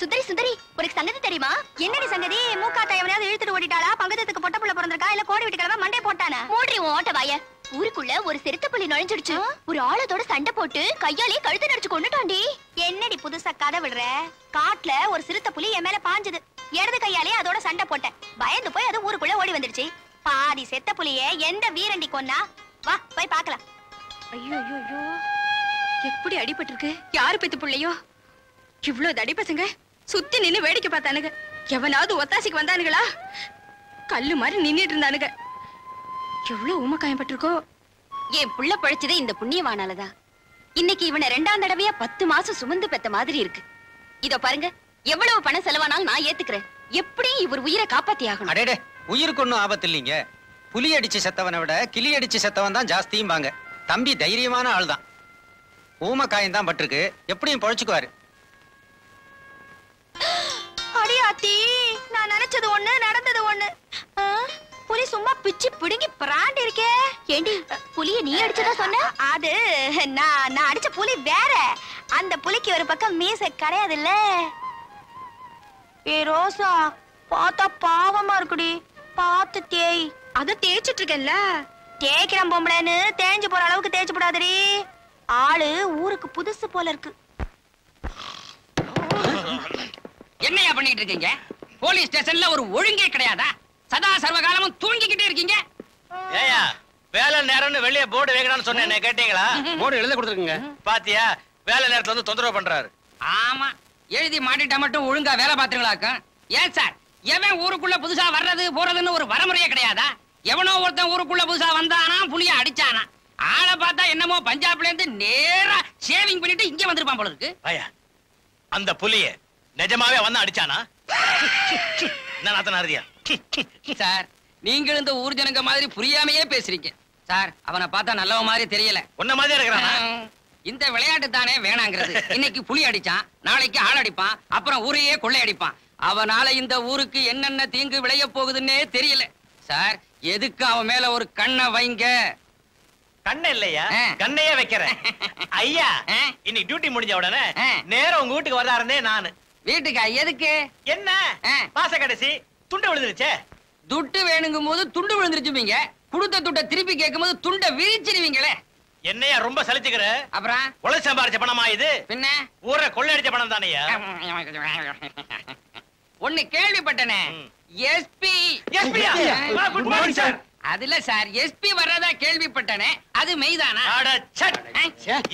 சுந்தரி சுந்தரி உனக்கு சங்கதி தெரியுமா? என்னடி சங்கதி? மூக்காத்தா எவனையாவது இழுத்துட்டு ஓடிட்டாளா? பங்கத்துக்கு பொட்ட புள்ள பிறந்திருக்கா? இல்ல கோடி வீட்டு கிழமை மண்டே போட்டானா? மூடி உன் ஓட்ட வாய. ஊருக்குள்ள ஒரு சிறுத்தை புலி நுழைஞ்சிடுச்சு. ஒரு ஆளத்தோட சண்டை போட்டு கையாலே கழுத்து நடிச்சு கொண்டுட்டாண்டி என்னடி புதுசா கதை விடுற? காட்டுல ஒரு சிறுத்தை புலி என் மேல பாஞ்சது. இடது கையாலே அதோட சண்டை போட்டேன். பயந்து போய் அது ஊருக்குள்ள ஓடி வந்துடுச்சு. பாதி செத்த புலிய எந்த வீரண்டி கொன்னா? வா போய் பார்க்கலாம். ஐயோ ஐயோ ஐயோ. எப்படி அடிபட்டிருக்கு? யாரு பெத்து புள்ளையோ? இவ்ளோ தடி பசங்க? சுத்தி நின்னு வேடிக்கை பார்த்தானுங்க. எவனாவது ஒத்தாசிக்கு வந்தானுங்களா? கல்லு மாதிரி நின்னுட்டு இருந்தானுங்க. எவ்வளவு ஊமக்காயம் பட்டிருக்கோ என் புள்ள பழிச்சதே இந்த புண்ணியவானாலதான். இன்னைக்கு இவனை ரெண்டாம் தடவையா பத்து மாசம் சுமந்து பெத்த மாதிரி இருக்கு. இதோ பாருங்க எவ்வளவு பணம் செலவானாலும் நான் ஏத்துக்கிறேன். எப்படியும் இவர் உயிரை காப்பாத்தி ஆகணும் அடேடே உயிருக்கு ஒன்றும் ஆபத்து இல்லைங்க புலி அடிச்சு செத்தவனை விட கிளி அடிச்சு செத்தவன் தான் ஜாஸ்தியும்பாங்க. தம்பி தைரியமான ஆள் தான் ஊமக்காயம் தான் பட்டிருக்கு. எப்படியும் பொழைச்சுக்குவாரு. அடியாத்தி நான் நினைச்சது ஒண்ணு நடந்தது ஒண்ணு. புலி சும்மா பிச்சு பிடுங்கி பிராண்ட் இருக்கே. ஏண்டி புலிய நீ அடிச்சதா சொன்ன? அது நான் நான் அடிச்ச புலி வேற. அந்த புலிக்கு ஒரு பக்கம் மீச கிடையாதுல்ல ஏ ரோசா பார்த்தா பாவமா இருக்குடி. பார்த்து தேய். அத தேய்ச்சிட்டு இருக்கேன்ல. தேய்க்கிறேன் பொம்பளைன்னு தேஞ்சு போற அளவுக்கு தேய்ச்சு போடாதடி. ஆளு ஊருக்கு புதுசு போல இருக்கு. என்னையா பண்ணிட்டு இருக்கீங்க? போலீஸ் ஸ்டேஷன்ல ஒரு ஒழுங்கே கிடையாதா? சதா சர்வகாலமும் தூங்கிக்கிட்டே இருக்கீங்க? ஏயா வேலை நேரம்னு வெளியே போர்டு வைக்கணும்னு சொன்னேன் கேட்டீங்களா? போர்டு எழுத கொடுத்துருக்குங்க. பாத்தியா வேலை நேரத்துல வந்து தொந்தரவு பண்றாரு. ஆமா எழுதி மாட்டிட்டா மட்டும் ஒழுங்கா வேலை பாத்துங்களாக்கும் ஏன் சார் எவன் ஊருக்குள்ள புதுசா வர்றது போறதுன்னு ஒரு வரமுறையே கிடையாதா? எவனோ ஒருத்தன் ஊருக்குள்ள புதுசா வந்தானா புளிய அடிச்சானா? ஆளை பார்த்தா என்னமோ பஞ்சாப்ல இருந்து நேரா ஷேவிங் பண்ணிட்டு இங்க வந்திருப்பான் போல இருக்கு. அந்த புலிய நிஜமாவே வந்து அடிச்சானா? என்ன நாத்தனாரதியா சார் நீங்கள் இந்த ஊர் ஜனங்க மாதிரி புரியாமையே பேசுறீங்க. சார் அவனை பார்த்தா நல்லவ மாதிரி தெரியல. உன்ன மாதிரி இருக்கிறானா? இந்த விளையாட்டு தானே வேணாங்கிறது. இன்னைக்கு புலி அடிச்சான் நாளைக்கு ஆள் அடிப்பான் அப்புறம் ஊரையே கொள்ளை அடிப்பான் அவனால இந்த ஊருக்கு என்னென்ன தீங்கு விளைய போகுதுன்னே தெரியல. சார் எதுக்கு அவன் மேல ஒரு கண்ணை வைங்க? கண்ண இல்லையா. கண்ணையே வைக்கிறேன். ஐயா. இன்னைக்கு டியூட்டி முடிஞ்ச உடனே ஆ. நேரா உங்க வீட்டுக்கு வரதா இருந்தே நானு. வீட்டுக்கா எதுக்கு? என்ன. மாச கடைசி. துண்டு விழுந்துருச்சே. துட்டு வேணுங்கும் போது துண்டு விழுந்துருச்சுப்பீங்க. கொடுத்த துட்டை திருப்பி கேட்கும் போது துண்டை விரிச்சிருவீங்களே. என்னையா ரொம்ப சலிச்சுக்கிற? அப்புறம்? உழைச்சு சம்பாரிச்ச பணமா இது? பின்ன? ஊரை கொள்ளையடிச்ச பணம் தானையா? ஒண்ணு கேள்விப்பட்டனே. எஸ்பி மார்னிங் சார் அதுல சார் எஸ்பி வர்றதா கேள்விப்பட்டனே. அது மெய்தானா? அட சட்.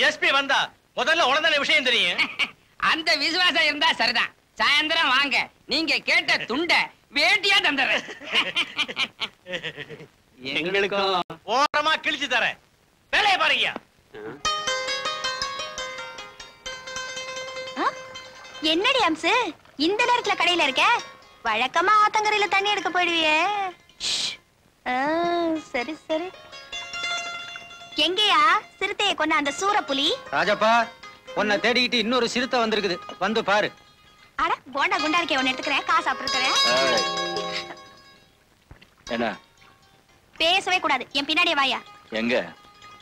எஸ்பி வந்தா முதல்ல உடனே விஷயம் தெரியும். அந்த விசுவாசம் இருந்தா சரிதான். சாயந்தரம் வாங்க. நீங்க கேட்ட துண்ட வேட்டியா தந்துடுறேன். எங்களுக்கும் ஓரமா கிழிச்சு தரேன். வேலையை பாருங்கயா ஆ? என்னடி அம்சு? இந்த நேரத்துல கடையில இருக்க? வழக்கமா ஆத்தங்கரையில தண்ணி எடுக்க போயிடுவியே. சரி சரி. எங்கேயா சிறுத்தையை கொண்ட அந்த சூரப்புலி? ராஜப்பா உன்னை தேடிக்கிட்டு இன்னொரு சிறுத்தை வந்திருக்குது. வந்து பாரு. அட போண்டா குண்டா இருக்கே ஒன்னு எடுத்துக்கிறேன். காசு சாப்பிட்டுருக்கிறேன் என்ன? பேசவே கூடாது. என் பின்னாடியே வாயா. எங்க?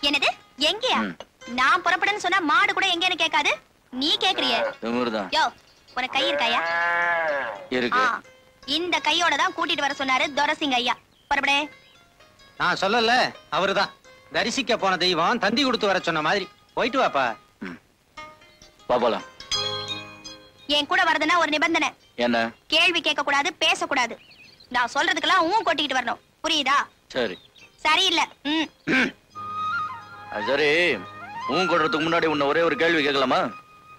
என்னது? எங்கேயா. நான் புறப்படுன்னு சொன்னா மாடு கூட எங்கேன்னு கேட்காது. நீ கேக்குறிய யோ உனக்கு கை இருக்காயா? இருக்கு. இந்த கையோட தான் கூட்டிட்டு வர சொன்னாரு துரசிங்க ஐயா. புறப்படே. நான் சொல்லல அவருதான். தரிசிக்க போன தெய்வம் தந்தி கொடுத்து வர சொன்ன மாதிரி. போயிட்டு வாப்பா. பாப்பலாம். என் கூட வரதுன்னா ஒரு நிபந்தனை. என்ன? கேள்வி கேட்க கூடாது பேசக்கூடாது. நான் சொல்றதுக்கெல்லாம் ஊன் கொட்டிக்கிட்டு வரணும். புரியுதா? சரி. சரியில்லை. ம். அது சரி. உன் கொடுறதுக்கு முன்னாடி உன்னை ஒரே ஒரு கேள்வி கேட்கலாமா?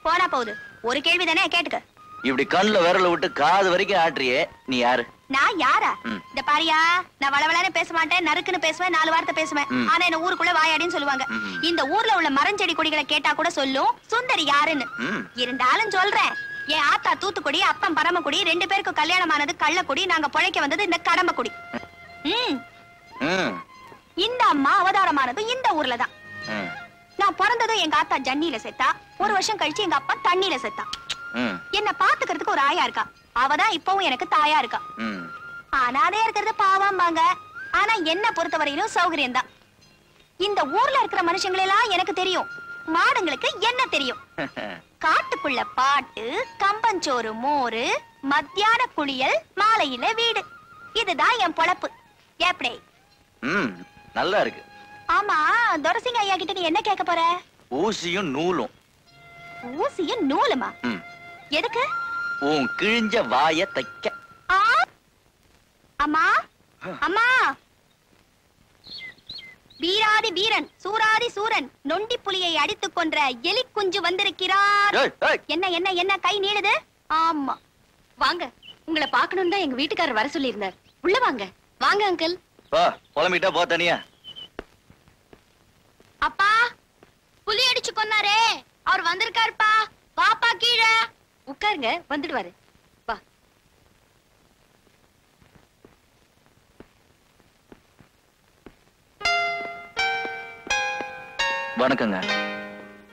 போனா போகுது. ஒரு கேள்வி தானே கேட்டுக்க. இப்படி கண்ணுல விரல விட்டு காது வரைக்கும் ஆட்டுறியே நீ யாரு? நான் யாரா. இந்த பாரியா நான் வளவளன்னு பேச மாட்டேன் நறுக்குன்னு பேசுவேன் நாலு வார்த்தை பேசுவேன். ஆனா என்ன ஊருக்குள்ள வாயாடின்னு சொல்லுவாங்க. இந்த ஊர்ல உள்ள மரஞ்செடி கொடிகளை கேட்டா கூட சொல்லும் சுந்தரி யாருன்னு. இருந்தாலும் சொல்றேன். என் ஆத்தா தூத்துக்குடி அப்பன் பரமக்குடி ரெண்டு பேருக்கும் கல்யாணம் ஆனது கள்ளக்குடி நாங்க பொழைக்க வந்தது இந்த கடம்பக்குடி. இந்த அம்மா அவதாரமானதும் இந்த ஊர்ல தான். ம், நான் பிறந்ததும் எங்க ஆத்தா ஜன்னில செத்தா ஒரு வருஷம் கழிச்சு எங்க அப்பா தண்ணியில செத்தா. என்ன பாத்துக்கிறதுக்கு ஒரு ஆயா இருக்கா? அவதான் இப்பவும் எனக்கு தாயா இருக்கா. அனாதையா இருக்கிறது பாவம்பாங்க ஆனா என்ன பொறுத்தவரையிலும் சௌகரியம் தான் இந்த ஊர்ல இருக்கிற மனுஷங்களெல்லாம் எனக்கு தெரியும். மாடுங்களுக்கு என்ன தெரியும்? காட்டுக்குள்ள பாட்டு கம்பஞ்சோறு மோரு மத்தியான குளியல் மாலையில வீடு. இதுதான் என் பொழப்பு. எப்படி? நல்லா இருக்கு. ஆமா துரசிங்க ஐயா கிட்ட நீ என்ன கேட்க போற? ஊசியும் நூலும். ஊசியும் நூலுமா? எதுக்கு? உன் கிழிஞ்ச வாய தைக்க? அம்மா? அம்மா? வீராதி வீரன் சூராதி சூரன் நொண்டி புலியை அடித்துக் கொன்ற எலி குஞ்சு வந்திருக்கிறார். என்ன என்ன என்ன கை நீளுது? ஆமா. வாங்க உங்களை பார்க்கணும்னு தான் எங்க வீட்டுக்காரர் வர சொல்லியிருந்தார். உள்ள வாங்க. வாங்க அங்கிள். வா புலம்பிட்டா போ தனியா. அப்பா புலி அடிச்சு கொன்னாரே. அவர் வந்திருக்காருப்பா. பாப்பா கீழே. உட்காருங்க வந்துடுவாரு. வா. வணக்கங்க.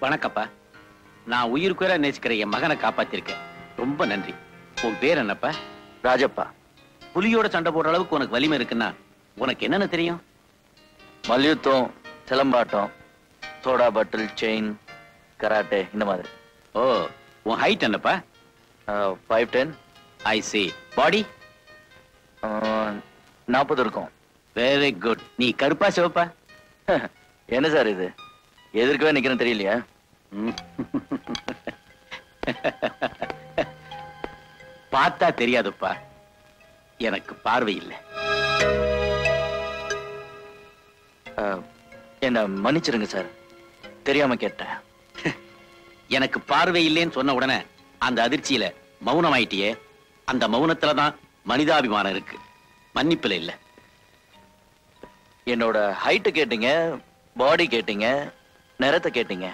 வணக்கப்பா. நான் உயிருக்குற நேசிக்கிற என் மகனை காப்பாத்திருக்கேன். ரொம்ப நன்றி. உன் பேர் என்னப்பா? ராஜப்பா. புலியோட சண்டை போடுற அளவுக்கு உனக்கு வலிமை இருக்குன்னா உனக்கு என்னென்ன தெரியும்? மல்யுத்தம் சிலம்பாட்டம் சோடா பாட்டில் செயின் கராட்டே இந்த மாதிரி. ஓ உன் ஹைட் என்னப்பா? Five ten I see body நாற்பது இருக்கும். வெரி குட் நீ கருப்பா சிவப்பா? என்ன சார் இது? எதிர்க்கவே நிக்கிறேன் தெரியலையா. பார்த்தா தெரியாதுப்பா. எனக்கு பார்வை இல்லை. என்ன மன்னிச்சிருங்க சார். தெரியாம கேட்டேன். எனக்கு பார்வை இல்லைன்னு சொன்ன உடனே அந்த அதிர்ச்சியில மௌனமாயிட்டியே. அந்த மௌனத்துல தான் மனிதாபிமானம் இருக்கு. மன்னிப்புல இல்ல. என்னோட ஹைட்டு கேட்டீங்க பாடி கேட்டீங்க நிறத்தை கேட்டீங்க.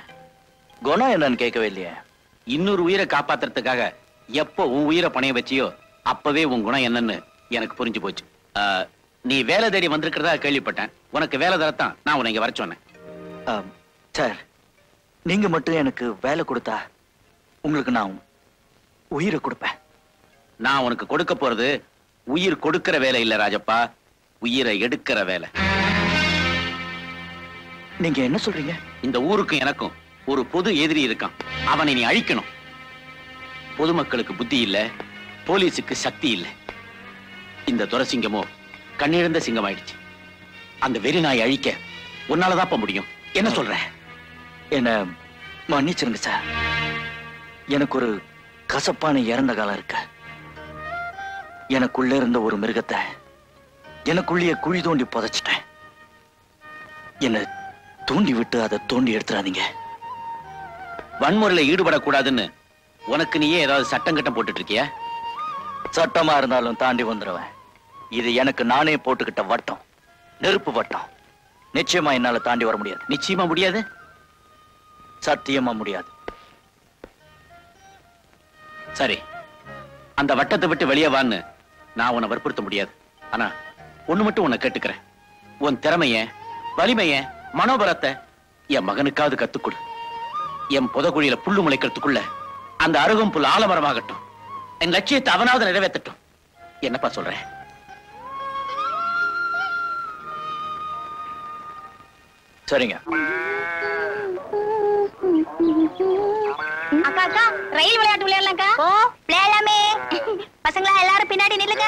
குணம் என்னன்னு கேட்கவே இல்லையே. இன்னொரு உயிரை காப்பாத்துறதுக்காக எப்போ உன் உயிரை பணைய வச்சியோ அப்பவே உன் குணம் என்னன்னு எனக்கு புரிஞ்சு போச்சு. நீ வேலை தேடி வந்திருக்கிறதா கேள்விப்பட்டேன். உனக்கு வேலை தரத்தான் நான் உன்னை இங்க வர சொன்னேன். சார் நீங்க மட்டும் எனக்கு வேலை கொடுத்தா உங்களுக்கு நான் உயிரை கொடுப்பேன். நான் உனக்கு கொடுக்க போறது உயிர் கொடுக்கிற வேலை இல்ல ராஜப்பா. உயிரை எடுக்கிற வேலை. நீங்க என்ன சொல்றீங்க? இந்த ஊருக்கும் எனக்கும் ஒரு பொது எதிரி இருக்கான். அவனை நீ அழிக்கணும். பொதுமக்களுக்கு புத்தி இல்ல போலீஸுக்கு சக்தி இல்ல. இந்த துரசிங்கமோ கண்ணிழந்த சிங்கம் ஆயிடுச்சு அந்த வெறி நாயை அழிக்க உன்னாலதான் முடியும். என்ன சொல்ற? என்ன மன்னிச்சிருங்க சார். எனக்கு ஒரு கசப்பான இறந்த காலம் இருக்கு. எனக்குள்ள இருந்த ஒரு மிருகத்தை எனக்குள்ளேயே குழி தோண்டி புதைச்சிட்டேன். என்ன தூண்டி விட்டு அதை தோண்டி எடுத்துறாதீங்க வன்முறையில ஈடுபடக்கூடாதுன்னு உனக்கு நீயே ஏதாவது சட்டம் கட்டம் போட்டுட்டு இருக்கியா சட்டமா இருந்தாலும் தாண்டி வந்துருவேன். இது எனக்கு நானே போட்டுக்கிட்ட வட்டம். நெருப்பு வட்டம். நிச்சயமா என்னால தாண்டி வர முடியாது. நிச்சயமா முடியாது. சத்தியமா முடியாது. சரி அந்த வட்டத்தை விட்டு வெளியே வான்னு நான் உன்னை வற்புறுத்த முடியாது. ஆனா ஒண்ணு மட்டும் உன்னை கேட்டுக்கிறேன். உன் திறமைய வலிமைய மனோபலத்தை என் மகனுக்காவது கத்துக்கொடு. என் புதகுழியில புல்லு முளைக்கிறதுக்குள்ள அந்த அருகும் புல் ஆலமரமாகட்டும். என் லட்சியத்தை அவனாவது நிறைவேற்றட்டும். என்னப்பா சொல்றேன் சரிங்க. அக்கா அக்கா ரயில் விளையாட்டு விளையாடலாம்க்கா ஓ விளையாடலாமே பசங்களா எல்லாரும் பின்னாடி நில்லுங்க.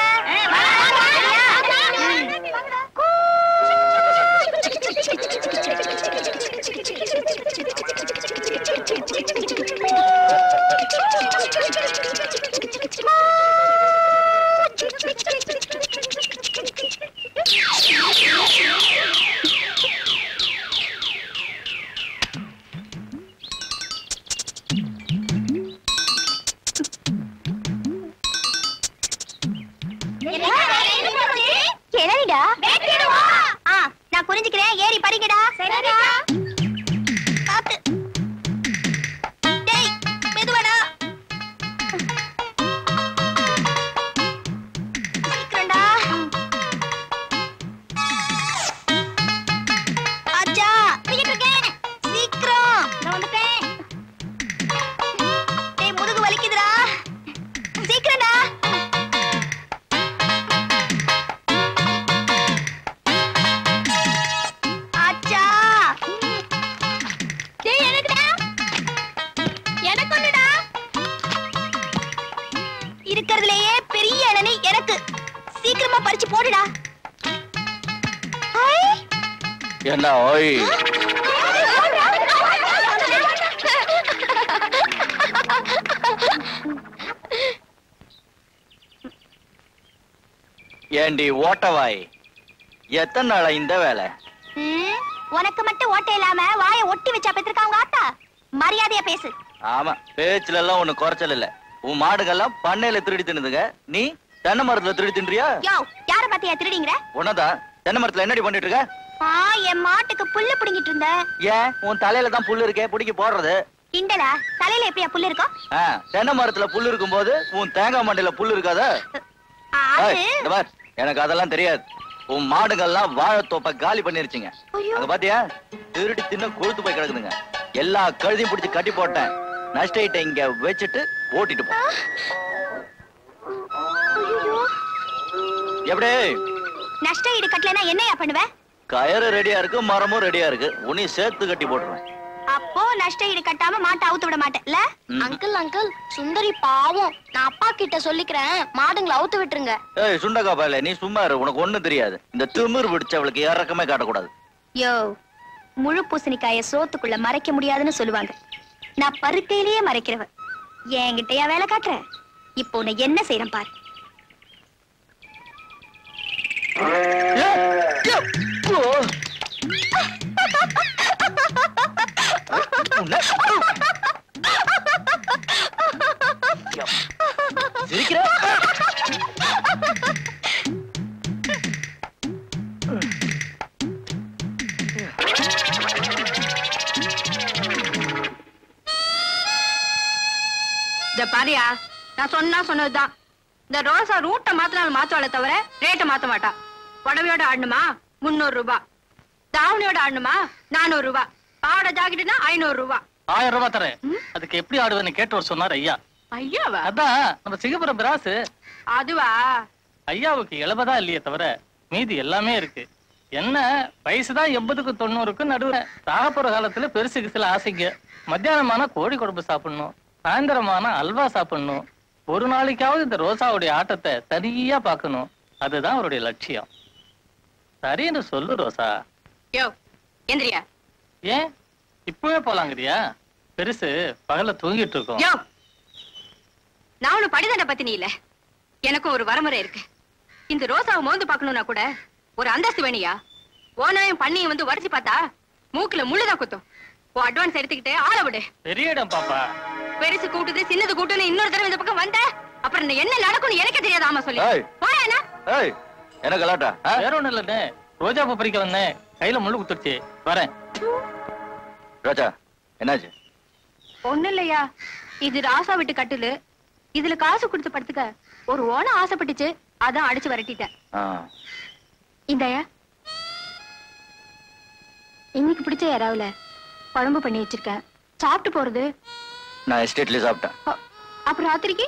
ஏண்டி ஓட்டவாய்? எத்தனை நாளா இந்த வேலை? உனக்கு மட்டும் ஓட்டை இல்லாம வாயை ஒட்டி வச்சா பெற்றிருக்கா உங்க ஆத்தா? மரியாதையா பேசு. ஆமா பேச்சுல எல்லாம் ஒண்ணு குறைச்சல் இல்ல. உன் மாடுகள்லாம் பண்ணையில திருடி தின்னுதுங்க. நீ தென்னை மரத்துல திருடி தின்றியா? யார பாத்தியா திருடிங்கிற? உன்னதான் தென்னை மரத்துல என்னடி பண்ணிட்டு இருக்க? ஆ என் மாட்டுக்கு புல்லு புடுங்கிட்டு இருந்த. ஏன்? உன் தலையில தான் புல்லு இருக்கே பிடிக்க போடுறது. கிண்டலா? தலையில எப்படியா புல்லு இருக்கும் தென்னை மரத்துல புல்லு இருக்கும்போது உன் தேங்காய் மண்டையில புல்லு இருக்காதா? எனக்கு அதெல்லாம் தெரியாது. உன் மாடுகள்லாம் வாழைத்தோப்ப காலி பண்ணிருச்சுங்க. அங்க பாத்தியா? திருடி தின்னு கொழுத்து போய் கிடக்குதுங்க. எல்லா கழுதையும் பிடிச்சு கட்டி போட்டேன். நஷ்ட இங்க வச்சுட்டு ஓட்டிட்டு போ. எப்படி? நஷ்ட ஈடு கட்டலனா என்னையா பண்ணுவ? கயறு ரெடியா இருக்கு மரமும் ரெடியா இருக்கு. உன்னையும் சேர்த்து கட்டி போட்டுருவேன். அப்போ நஷ்ட ஈடு கட்டாம மாட்டை அவுத்து விட மாட்டேன்ல. அங்கிள் அங்கிள் சுந்தரி பாவம். நான் அப்பா கிட்ட சொல்லிக்கிறேன் மாடுங்களை அவுத்து விட்டுருங்க. ஏய் சுண்டக்கா பாயல நீ சும்மா இரு உனக்கு ஒண்ணும் தெரியாது. இந்த திமிர் பிடிச்சவளுக்கு இறக்கமே காட்டக்கூடாது. யோ முழு பூசணிக்காய சோத்துக்குள்ள மறைக்க முடியாதுன்னு சொல்லுவாங்க. நான் பருக்கையிலேயே மறைக்கிறவ என்கிட்டயா வேலை காட்டுற? இப்போ உன்னை என்ன செய்யறேன் பாரு. சிரிக்கிற இந்த பாரியா நான் சொன்னா சொன்னதுதான். இந்த ரோசா ரூட்டை மாத்தினாலும் மாத்துவாளே தவிர ரேட்டை மாத்த மாட்டா. புடவையோட ஆடணுமா? முன்னூறு ரூபாய் தாவணியோட ஆடணுமா? நானூறு ரூபாய் பாவாடை ஜாக்கெட்டுனா ஐநூறு ரூபாய் ஆயிரம் ரூபாய் தரேன். அதுக்கு எப்படி ஆடுவேன்னு கேட்டு சொன்னார் ஐயா. ஐயாவா? அதான் நம்ம சிங்கப்புரம் பிராசு. அதுவா? ஐயாவுக்கு இளவதா இல்லையே தவிர மீதி எல்லாமே இருக்கு. என்ன வயசுதான் எண்பதுக்கு தொண்ணூறுக்கு நடுவுல சாகப்போற காலத்துல பெருசுக்கு சில ஆசைங்க. மத்தியானமான கோழி குழம்பு சாப்பிடணும். சாயந்தரமான அல்வா சாப்பிடணும். ஒரு நாளைக்காவது இந்த ரோசாவுடைய ஆட்டத்தை தனியா பார்க்கணும். அதுதான் அவருடைய லட்சியம். சரின்னு சொல்லு ரோசா. யோ எந்திரியா. ஏன்? இப்பவே போலாங்கிறியா? பெருசு பகல்ல தூங்கிட்டு இருக்கோம் யோ! நான் ஒண்ணு படிதண்ட பத்தினி இல்ல எனக்கும் ஒரு வரமுறை இருக்கு. இந்த ரோசாவை மோந்து பார்க்கணும்னா கூட ஒரு அந்தஸ்து வேணியா? ஓனாயும் பண்ணியும் வந்து உரைச்சு பார்த்தா மூக்குல முள்ளுதான் குத்தும். ஓ அட்வான்ஸ் எடுத்துக்கிட்டு ஆள விடு. பெரிய இடம் பாப்பா. பெருசு கூட்டுது சின்னது கூட்டுன்னு இன்னொரு தடவை இந்த பக்கம் வந்த அப்புறம் இந்த என்ன நடக்கும்னு எனக்கு தெரியாது ஆமா சொல்லி. ஏய். போயாண்ணா ஏய் என்ன கலாட்டா ஆ? வேற ஒண்ணும் இல்லண்ணே. ரோஜா பூ பறிக்க வந்தேன். கையில முள்ளு குத்துருச்சு. வரேன். ரோஜா என்னாச்சு? ஒண்ணு இல்லையா இது ராசா விட்டு கட்டுலு. இதுல காசு கொடுத்து படுத்துக்க. ஒரு ஓனம் ஆசைப்பட்டுச்சு. அதான் அடிச்சு விரட்டிட்டேன். இந்தாயா. இன்னைக்கு பிடிச்ச யாராவுல குழம்பு பண்ணி வச்சிருக்கேன். சாப்பிட்டு போறது. நான் எஸ்டேட்லயே சாப்பிட்டேன். அப்புறம் ராத்திரிக்கு?